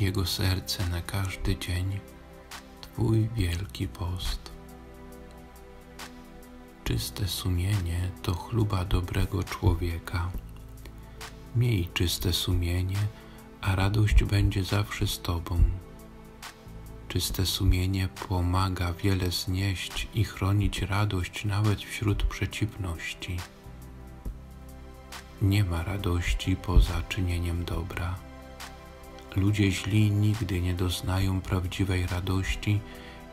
Jego serce na każdy dzień, Twój wielki post. Czyste sumienie to chluba dobrego człowieka. Miej czyste sumienie, a radość będzie zawsze z Tobą. Czyste sumienie pomaga wiele znieść i chronić radość nawet wśród przeciwności. Nie ma radości poza czynieniem dobra. Ludzie źli nigdy nie doznają prawdziwej radości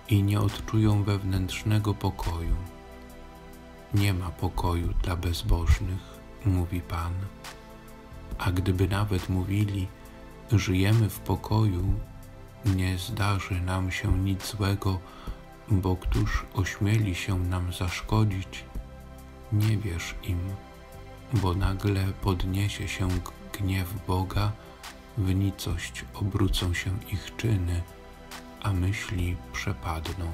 i nie odczują wewnętrznego pokoju. Nie ma pokoju dla bezbożnych, mówi Pan. A gdyby nawet mówili, żyjemy w pokoju, nie zdarzy nam się nic złego, bo któż ośmieli się nam zaszkodzić, nie wierz im, bo nagle podniesie się gniew Boga, w nicość obrócą się ich czyny, a myśli przepadną.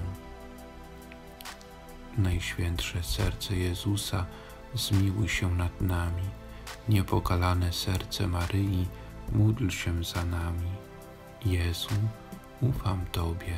Najświętsze serce Jezusa, zmiłuj się nad nami. Niepokalane serce Maryi, módl się za nami. Jezu, ufam Tobie.